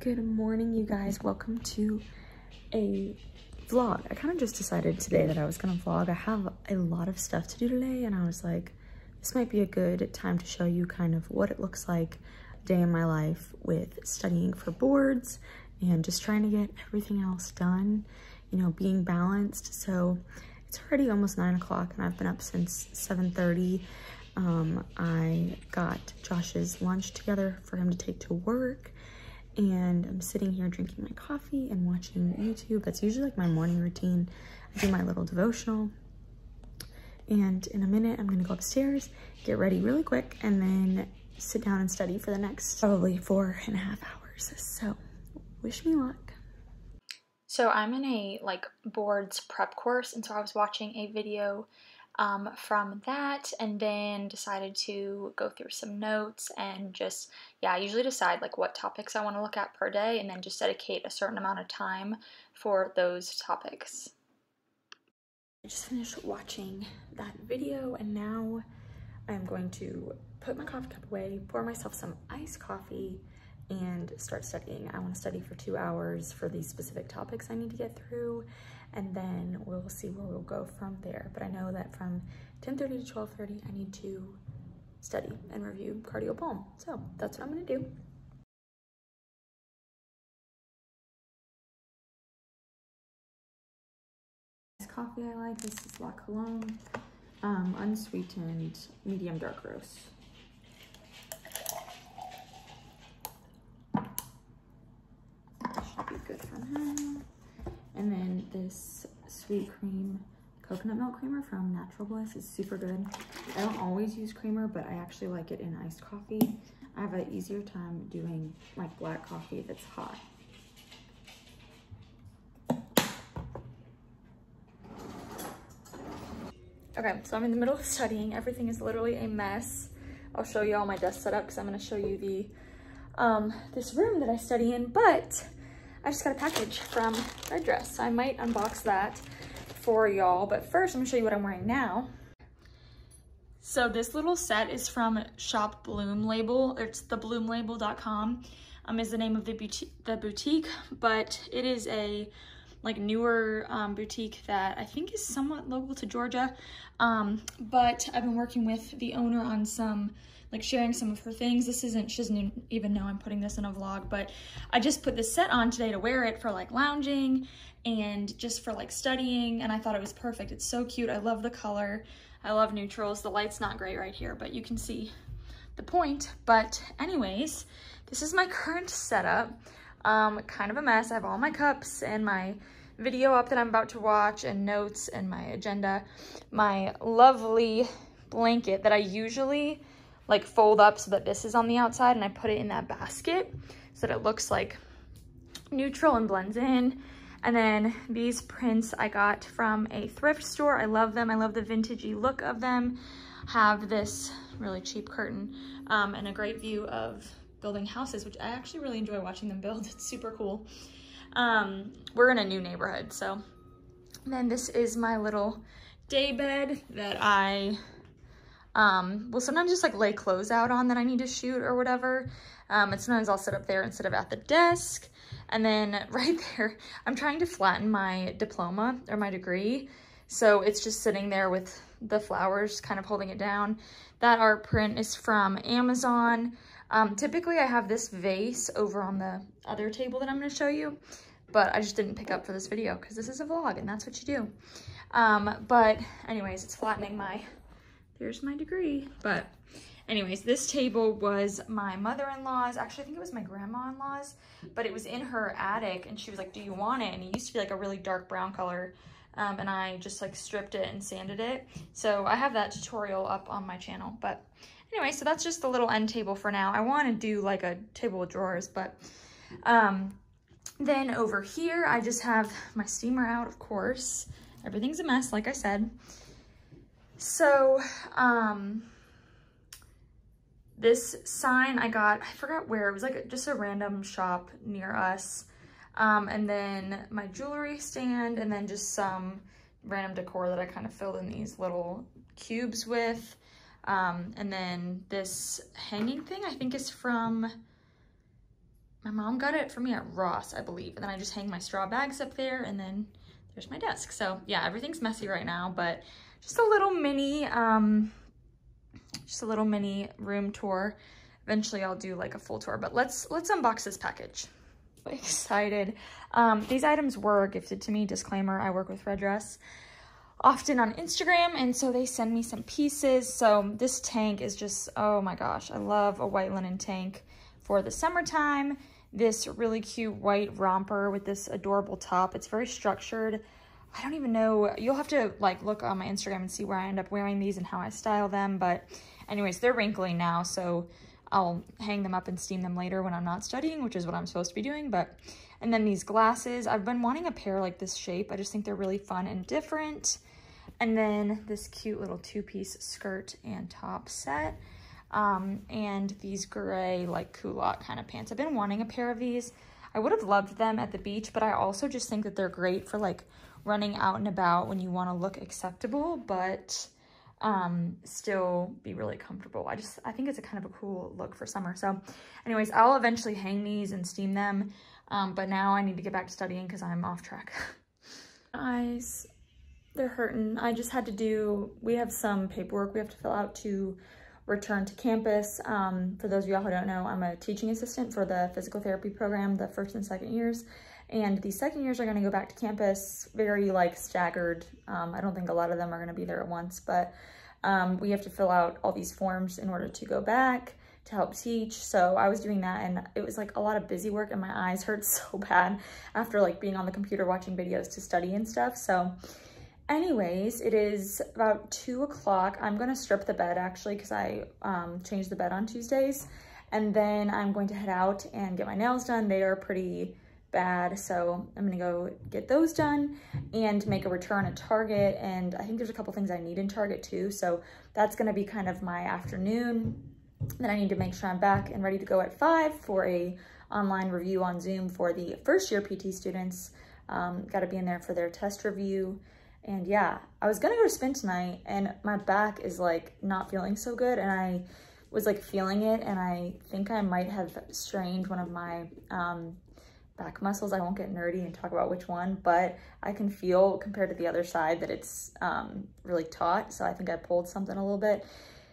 Good morning, you guys. Welcome to a vlog. I kind of just decided today that I was gonna vlog. I have a lot of stuff to do today and I was like, this might be a good time to show you kind of what it looks like day in my life with studying for boards and just trying to get everything else done, you know, being balanced. So it's already almost nine o'clock and I've been up since 7.30. Um, I got Josh's lunch together for him to take to work and I'm sitting here drinking my coffee and watching YouTube. That's usually like my morning routine. I do my little devotional. And in a minute, I'm gonna go upstairs, get ready really quick, and then sit down and study for the next probably four and a half hours. So wish me luck. So I'm in a like boards prep course, and so I was watching a video um, from that and then decided to go through some notes and just yeah I usually decide like what topics I want to look at per day and then just dedicate a certain amount of time for those topics. I just finished watching that video and now I'm going to put my coffee cup away, pour myself some iced coffee, and start studying. I want to study for two hours for these specific topics I need to get through and then we'll see where we'll go from there. But I know that from 10.30 to 12.30, I need to study and review Cardio Pulm. So that's what I'm gonna do. This coffee I like, this is La Colombe, um, unsweetened, medium dark roast. Should be good for now. And then this sweet cream coconut milk creamer from Natural Bliss is super good. I don't always use creamer, but I actually like it in iced coffee. I have an easier time doing like black coffee it's hot. Okay, so I'm in the middle of studying. Everything is literally a mess. I'll show you all my desk setup because I'm going to show you the um, this room that I study in, but I just got a package from Red Dress. I might unbox that for y'all, but first I'm gonna show you what I'm wearing now. So this little set is from Shop Bloom Label. It's thebloomlabel.com um, is the name of the, boutique, the boutique, but it is a like newer um, boutique that I think is somewhat local to Georgia. Um, but I've been working with the owner on some like sharing some of her things. This isn't, she doesn't even know I'm putting this in a vlog, but I just put this set on today to wear it for like lounging and just for like studying. And I thought it was perfect. It's so cute. I love the color. I love neutrals. The light's not great right here, but you can see the point. But anyways, this is my current setup. Um, kind of a mess. I have all my cups and my video up that I'm about to watch and notes and my agenda. My lovely blanket that I usually like fold up so that this is on the outside and I put it in that basket so that it looks like neutral and blends in. And then these prints I got from a thrift store. I love them. I love the vintagey look of them. Have this really cheap curtain um, and a great view of building houses, which I actually really enjoy watching them build. It's super cool. Um, we're in a new neighborhood, so. And then this is my little day bed that I um, will sometimes just like lay clothes out on that I need to shoot or whatever. Um, and sometimes I'll sit up there instead of at the desk. And then right there, I'm trying to flatten my diploma or my degree. So it's just sitting there with the flowers kind of holding it down. That art print is from Amazon. Um, typically I have this vase over on the other table that I'm gonna show you, but I just didn't pick up for this video because this is a vlog and that's what you do. Um, but anyways, it's flattening my there's my degree. But anyways, this table was my mother-in-law's. Actually, I think it was my grandma-in-law's, but it was in her attic and she was like, do you want it? And it used to be like a really dark brown color. Um, and I just like stripped it and sanded it. So I have that tutorial up on my channel. But anyway, so that's just the little end table for now. I want to do like a table with drawers, but um, then over here, I just have my steamer out, of course. Everything's a mess, like I said. So, um, this sign I got, I forgot where, it was like just a random shop near us. Um, and then my jewelry stand and then just some random decor that I kind of filled in these little cubes with. Um, and then this hanging thing I think is from My mom got it for me at Ross, I believe. And then I just hang my straw bags up there and then there's my desk. So yeah, everything's messy right now, but just a little mini, um, just a little mini room tour. Eventually I'll do like a full tour, but let's, let's unbox this package. Excited. Um, these items were gifted to me. Disclaimer, I work with Red Dress often on Instagram, and so they send me some pieces. So this tank is just, oh my gosh, I love a white linen tank for the summertime. This really cute white romper with this adorable top. It's very structured. I don't even know, you'll have to like look on my Instagram and see where I end up wearing these and how I style them. But anyways, they're wrinkly now, so I'll hang them up and steam them later when I'm not studying, which is what I'm supposed to be doing. But And then these glasses, I've been wanting a pair like this shape. I just think they're really fun and different. And then this cute little two-piece skirt and top set. Um, and these gray like culotte kind of pants. I've been wanting a pair of these. I would have loved them at the beach, but I also just think that they're great for like running out and about when you want to look acceptable, but um, still be really comfortable. I just, I think it's a kind of a cool look for summer. So anyways, I'll eventually hang these and steam them. Um, but now I need to get back to studying because I'm off track. Eyes, they're hurting. I just had to do, we have some paperwork we have to fill out to return to campus. Um, for those of y'all who don't know, I'm a teaching assistant for the physical therapy program, the first and second years. And the second years are gonna go back to campus very like staggered. Um, I don't think a lot of them are gonna be there at once, but um, we have to fill out all these forms in order to go back to help teach. So I was doing that and it was like a lot of busy work and my eyes hurt so bad after like being on the computer watching videos to study and stuff. So anyways, it is about two o'clock. I'm gonna strip the bed actually because I um, changed the bed on Tuesdays. And then I'm going to head out and get my nails done. They are pretty bad. So I'm gonna go get those done and make a return at Target. And I think there's a couple things I need in Target too. So that's gonna be kind of my afternoon. Then I need to make sure I'm back and ready to go at five for a online review on Zoom for the first year PT students. Um, gotta be in there for their test review. And yeah, I was gonna go to spin tonight and my back is like not feeling so good and I was like feeling it and I think I might have strained one of my um, back muscles. I won't get nerdy and talk about which one, but I can feel compared to the other side that it's um, really taut. So I think I pulled something a little bit.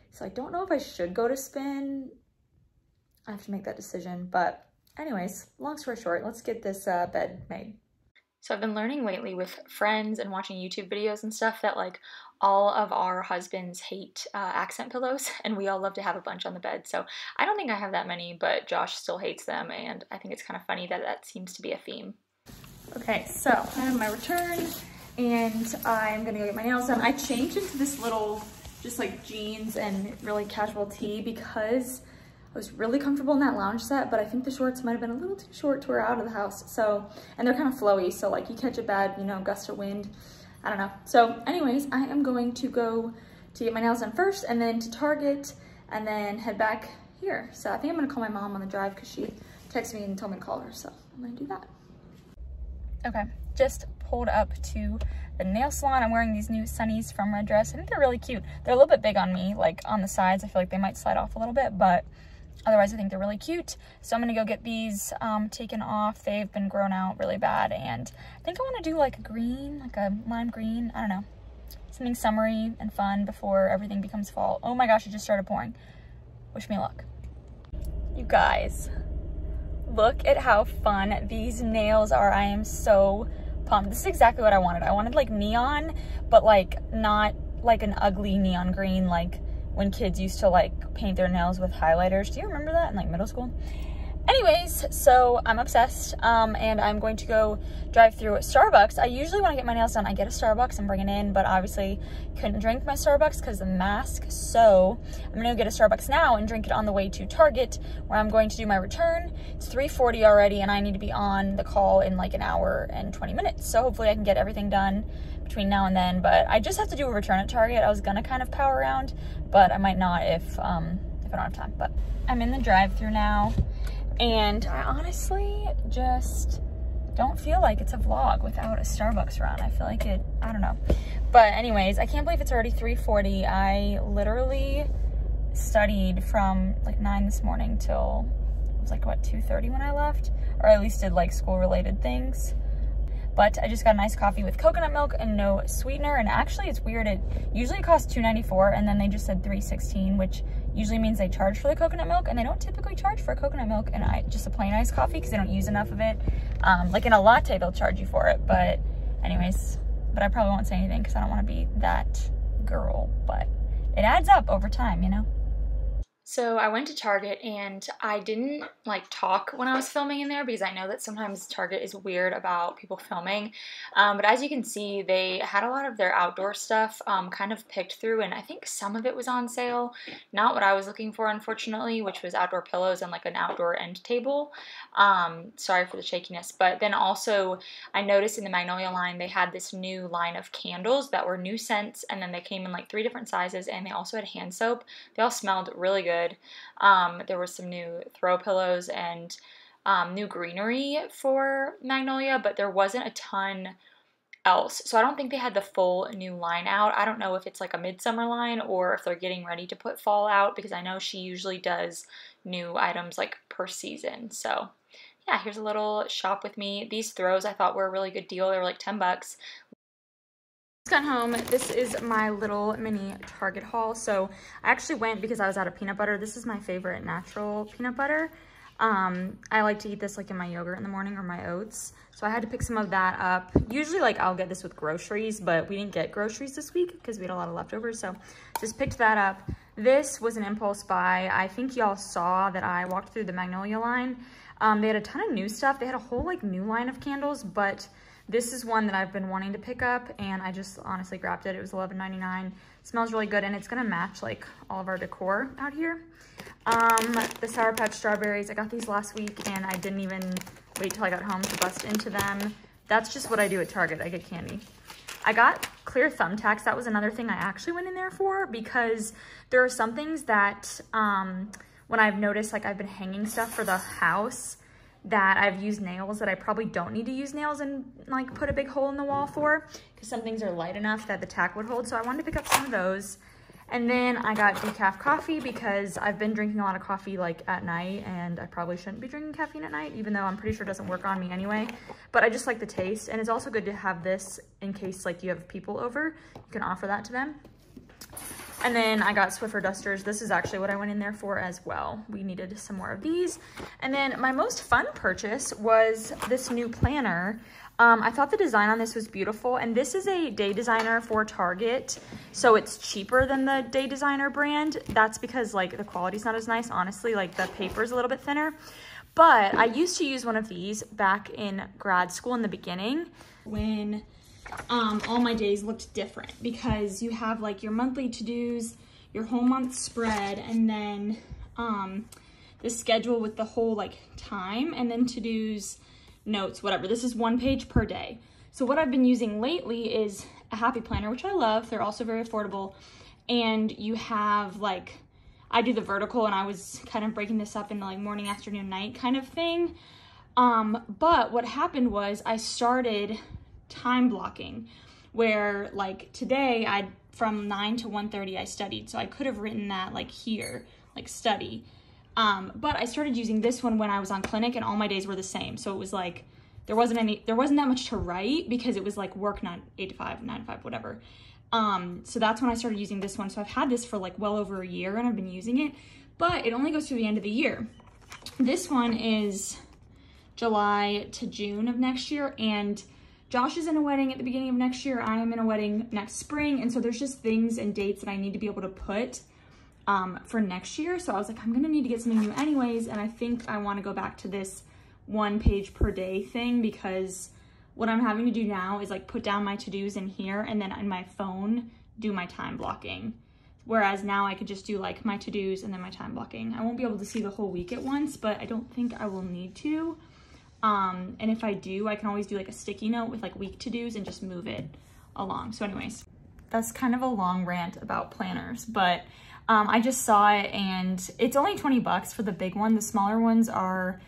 So I don't know if I should go to spin. I have to make that decision. But anyways, long story short, let's get this uh, bed made. So I've been learning lately with friends and watching YouTube videos and stuff that like all of our husbands hate uh, accent pillows and we all love to have a bunch on the bed. So I don't think I have that many, but Josh still hates them and I think it's kind of funny that that seems to be a theme. Okay, so I have my return and I'm gonna go get my nails done. I changed into this little just like jeans and really casual tee because I was really comfortable in that lounge set, but I think the shorts might have been a little too short to wear out of the house. So, and they're kind of flowy. So like you catch a bad, you know, gust of wind. I don't know. So anyways, I am going to go to get my nails done first and then to Target and then head back here. So I think I'm gonna call my mom on the drive because she texted me and told me to call her. So I'm gonna do that. Okay, just pulled up to the nail salon. I'm wearing these new sunnies from Red Dress. I think they're really cute. They're a little bit big on me, like on the sides. I feel like they might slide off a little bit, but Otherwise, I think they're really cute. So I'm going to go get these um, taken off. They've been grown out really bad. And I think I want to do like a green, like a lime green. I don't know. Something summery and fun before everything becomes fall. Oh my gosh, it just started pouring. Wish me luck. You guys, look at how fun these nails are. I am so pumped. This is exactly what I wanted. I wanted like neon, but like not like an ugly neon green, like when kids used to like paint their nails with highlighters. Do you remember that in like middle school? Anyways, so I'm obsessed um, and I'm going to go drive through Starbucks. I usually when I get my nails done, I get a Starbucks and bring it in, but obviously couldn't drink my Starbucks because the mask. So I'm gonna go get a Starbucks now and drink it on the way to Target where I'm going to do my return. It's 3.40 already and I need to be on the call in like an hour and 20 minutes. So hopefully I can get everything done between now and then, but I just have to do a return at Target. I was gonna kind of power around, but I might not if, um, if I don't have time, but I'm in the drive through now and I honestly just don't feel like it's a vlog without a Starbucks run. I feel like it, I don't know. But anyways, I can't believe it's already 3.40. I literally studied from like 9 this morning till it was like, what, 2.30 when I left? Or at least did like school related things. But I just got a nice coffee with coconut milk and no sweetener. And actually it's weird. It usually costs $2.94 and then they just said $3.16, which usually means they charge for the coconut milk and they don't typically charge for coconut milk and I just a plain iced coffee because they don't use enough of it. Um, like in a latte, they'll charge you for it. But anyways, but I probably won't say anything because I don't want to be that girl, but it adds up over time, you know? So I went to Target and I didn't like talk when I was filming in there because I know that sometimes Target is weird about people filming. Um, but as you can see, they had a lot of their outdoor stuff um, kind of picked through and I think some of it was on sale. Not what I was looking for, unfortunately, which was outdoor pillows and like an outdoor end table. Um, sorry for the shakiness. But then also I noticed in the Magnolia line, they had this new line of candles that were new scents and then they came in like three different sizes and they also had hand soap. They all smelled really good good. Um, there were some new throw pillows and um, new greenery for Magnolia, but there wasn't a ton else. So I don't think they had the full new line out. I don't know if it's like a midsummer line or if they're getting ready to put fall out because I know she usually does new items like per season. So yeah, here's a little shop with me. These throws I thought were a really good deal. They were like 10 bucks got home. This is my little mini Target haul. So I actually went because I was out of peanut butter. This is my favorite natural peanut butter. Um, I like to eat this like in my yogurt in the morning or my oats. So I had to pick some of that up. Usually like I'll get this with groceries, but we didn't get groceries this week because we had a lot of leftovers. So just picked that up. This was an impulse buy. I think y'all saw that I walked through the Magnolia line. Um, they had a ton of new stuff. They had a whole like new line of candles, but this is one that I've been wanting to pick up and I just honestly grabbed it. It was $11.99. Smells really good and it's gonna match like all of our decor out here. Um, the Sour Patch Strawberries, I got these last week and I didn't even wait till I got home to bust into them. That's just what I do at Target, I get candy. I got clear thumbtacks. That was another thing I actually went in there for because there are some things that um, when I've noticed like I've been hanging stuff for the house that I've used nails that I probably don't need to use nails and like put a big hole in the wall for because some things are light enough that the tack would hold. So I wanted to pick up some of those. And then I got decaf coffee because I've been drinking a lot of coffee like at night and I probably shouldn't be drinking caffeine at night even though I'm pretty sure it doesn't work on me anyway. But I just like the taste and it's also good to have this in case like you have people over. You can offer that to them. And then I got Swiffer dusters. This is actually what I went in there for as well. We needed some more of these. And then my most fun purchase was this new planner. Um, I thought the design on this was beautiful. And this is a day designer for Target. So it's cheaper than the day designer brand. That's because like the quality's not as nice. Honestly, like the paper's a little bit thinner. But I used to use one of these back in grad school in the beginning when um, all my days looked different because you have like your monthly to-dos, your whole month spread, and then um, the schedule with the whole like time, and then to-dos, notes, whatever. This is one page per day. So what I've been using lately is a happy planner, which I love. They're also very affordable. And you have like, I do the vertical and I was kind of breaking this up into like morning, afternoon, night kind of thing. Um, but what happened was I started time blocking where like today I from 9 to 1:30 I studied. So I could have written that like here like study. Um, but I started using this one when I was on clinic and all my days were the same. So it was like there wasn't any there wasn't that much to write because it was like work 9 8 to 5 9 to 5 whatever. Um, so that's when I started using this one. So I've had this for like well over a year and I've been using it but it only goes through the end of the year. This one is July to June of next year and Josh is in a wedding at the beginning of next year. I am in a wedding next spring. And so there's just things and dates that I need to be able to put um, for next year. So I was like, I'm gonna need to get something new anyways. And I think I wanna go back to this one page per day thing because what I'm having to do now is like put down my to-dos in here and then on my phone, do my time blocking. Whereas now I could just do like my to-dos and then my time blocking. I won't be able to see the whole week at once, but I don't think I will need to. Um, and if I do, I can always do like a sticky note with like week to-dos and just move it along. So anyways, that's kind of a long rant about planners, but um, I just saw it and it's only 20 bucks for the big one. The smaller ones are,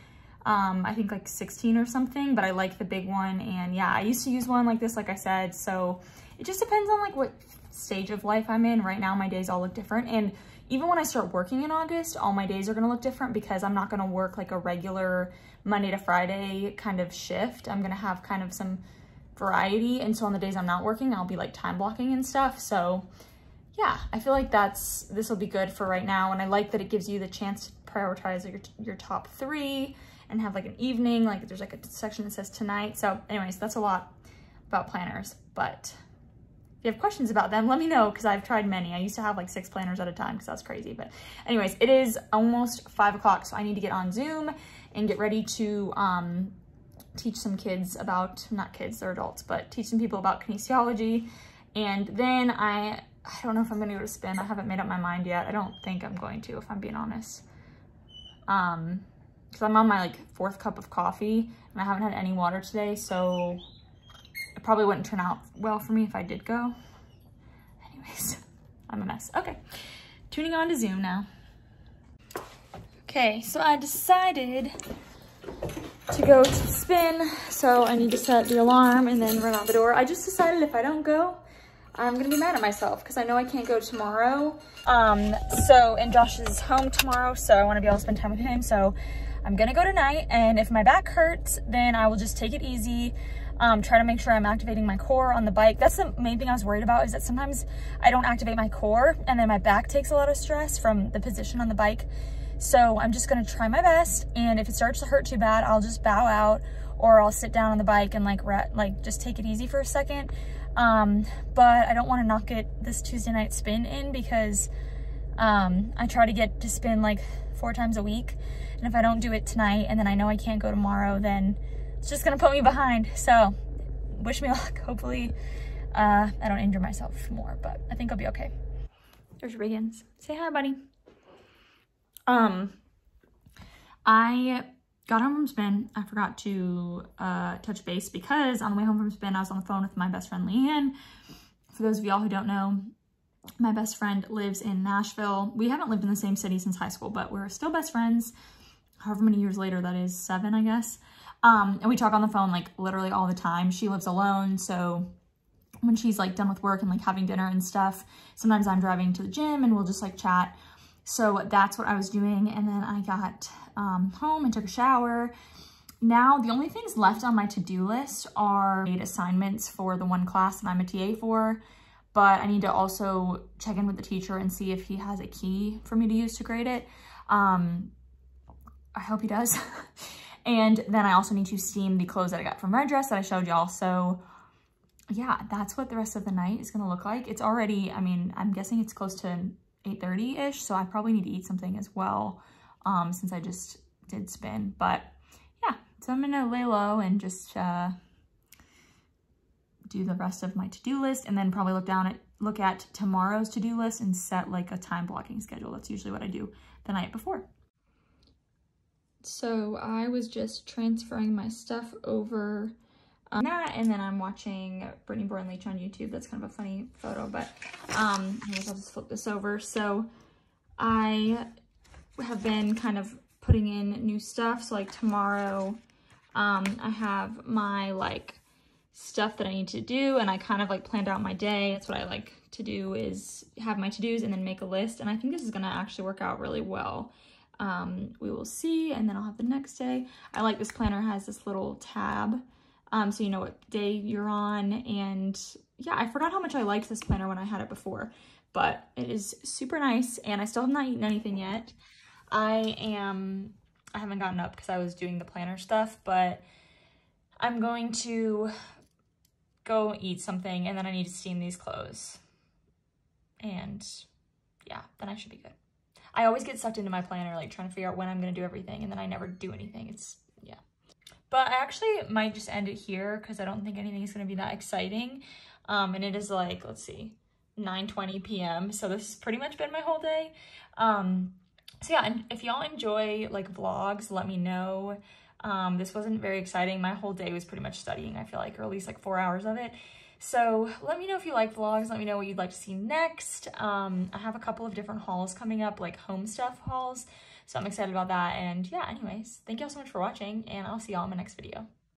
um, I think like 16 or something, but I like the big one. And yeah, I used to use one like this, like I said. So it just depends on like what stage of life I'm in. Right now, my days all look different. And even when I start working in August, all my days are gonna look different because I'm not gonna work like a regular Monday to Friday kind of shift. I'm gonna have kind of some variety. And so on the days I'm not working, I'll be like time blocking and stuff. So yeah, I feel like that's, this will be good for right now. And I like that it gives you the chance to prioritize your, your top three and have like an evening, like there's like a section that says tonight. So anyways, that's a lot about planners, but if you have questions about them, let me know because I've tried many. I used to have like six planners at a time because that's crazy. But anyways, it is almost five o'clock, so I need to get on Zoom and get ready to um, teach some kids about, not kids, they're adults, but teach some people about kinesiology. And then I, I don't know if I'm gonna go to spin. I haven't made up my mind yet. I don't think I'm going to, if I'm being honest. Um, cause I'm on my like fourth cup of coffee and I haven't had any water today. So it probably wouldn't turn out well for me if I did go. Anyways, I'm a mess. Okay, tuning on to Zoom now. Okay, so I decided to go to spin. So I need to set the alarm and then run out the door. I just decided if I don't go, I'm gonna be mad at myself because I know I can't go tomorrow. Um, so, and Josh is home tomorrow, so I wanna be able to spend time with him. So I'm gonna go tonight and if my back hurts, then I will just take it easy. Um, try to make sure I'm activating my core on the bike. That's the main thing I was worried about is that sometimes I don't activate my core and then my back takes a lot of stress from the position on the bike. So I'm just gonna try my best. And if it starts to hurt too bad, I'll just bow out or I'll sit down on the bike and like, like just take it easy for a second. Um, but I don't wanna knock it this Tuesday night spin in because um, I try to get to spin like four times a week. And if I don't do it tonight and then I know I can't go tomorrow, then it's just gonna put me behind. So wish me luck. Hopefully uh, I don't injure myself more, but I think I'll be okay. There's Regan's. Say hi, buddy. Um, I got home from spin. I forgot to uh, touch base because on the way home from spin, I was on the phone with my best friend Leanne. For those of y'all who don't know, my best friend lives in Nashville. We haven't lived in the same city since high school, but we're still best friends. However many years later, that is seven, I guess. Um, and we talk on the phone like literally all the time. She lives alone, so when she's like done with work and like having dinner and stuff, sometimes I'm driving to the gym and we'll just like chat. So that's what I was doing. And then I got um, home and took a shower. Now, the only things left on my to-do list are assignments for the one class that I'm a TA for, but I need to also check in with the teacher and see if he has a key for me to use to grade it. Um, I hope he does. and then I also need to steam the clothes that I got from Red Dress that I showed y'all. So yeah, that's what the rest of the night is gonna look like. It's already, I mean, I'm guessing it's close to 8.30ish, so I probably need to eat something as well um, since I just did spin. But yeah, so I'm gonna lay low and just uh, do the rest of my to-do list and then probably look down at look at tomorrow's to-do list and set like a time blocking schedule. That's usually what I do the night before. So I was just transferring my stuff over um, that and then I'm watching Brittany Bourne Leach on YouTube. That's kind of a funny photo, but um, I guess I'll just flip this over. So I have been kind of putting in new stuff. So like tomorrow, um, I have my like stuff that I need to do and I kind of like planned out my day. That's what I like to do is have my to-dos and then make a list. And I think this is gonna actually work out really well. Um, we will see and then I'll have the next day. I like this planner has this little tab um, so you know what day you're on. And yeah, I forgot how much I liked this planner when I had it before, but it is super nice and I still have not eaten anything yet. I am, I haven't gotten up because I was doing the planner stuff, but I'm going to go eat something and then I need to steam these clothes. And yeah, then I should be good. I always get sucked into my planner, like trying to figure out when I'm to do everything and then I never do anything. It's yeah. but I actually might just end it here because I don't think anything is to be that exciting. Um, and it is like, let's see, 9.20 p.m. So this has pretty much been my whole day. Um, so yeah, and if y'all enjoy like vlogs, let me know. Um, this wasn't very exciting. My whole day was pretty much studying, I feel like, or at least like four hours of it. So let me know if you like vlogs. Let me know what you'd like to see next. Um, I have a couple of different hauls coming up, like home stuff hauls. So I'm excited about that. And yeah, anyways, thank y'all so much for watching and I'll see y'all in my next video.